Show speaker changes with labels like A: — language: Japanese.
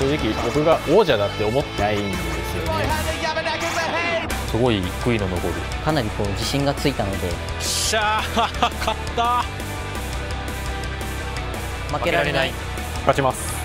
A: 正直僕が王者だって思ってないんですよね。
B: すごい悔いの残る
C: かなりこう自信がついたので。
B: しゃー勝った
C: 負けられない。
A: 勝ちます。